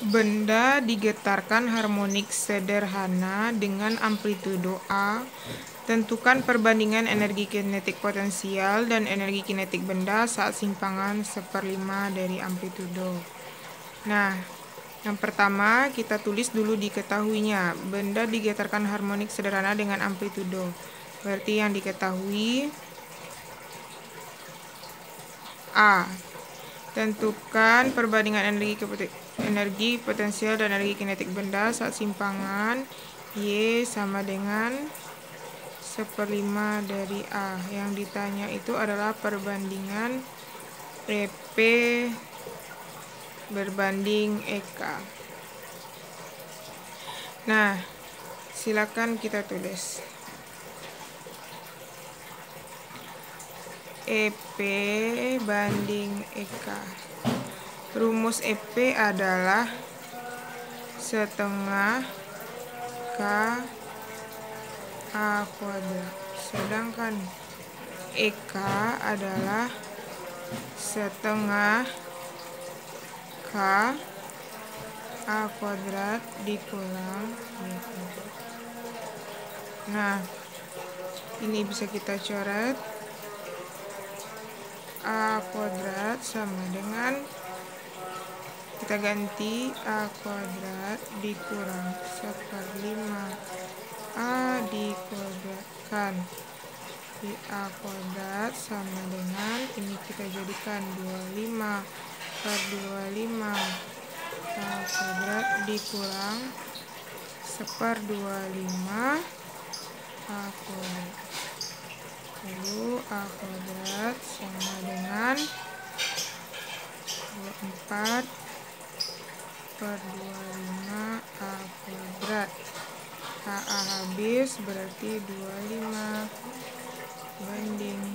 Benda digetarkan harmonik sederhana dengan amplitudo A. Tentukan perbandingan energi kinetik potensial dan energi kinetik benda saat simpangan seperlima dari amplitudo. Nah, yang pertama kita tulis dulu diketahuinya. Benda digetarkan harmonik sederhana dengan amplitudo. Berarti yang diketahui A. Tentukan perbandingan energi energi potensial dan energi kinetik benda saat simpangan Y sama dengan seperlima dari A. Yang ditanya itu adalah perbandingan EP berbanding EK. Nah, silakan kita tulis. EP banding EK. Rumus EP adalah setengah K A kuadrat. Sedangkan EK adalah setengah K A kuadrat dikurang kuadrat. Nah, ini bisa kita coret A kuadrat sama dengan kita ganti A kuadrat dikurang seperlima. A dikuadratkan di A kuadrat sama dengan ini kita jadikan 25 per 25 A kuadrat dikurang seper 25 A kuadrat lalu A kuadrat sama dengan 24 per 25 A kuadrat AA habis berarti 25 banding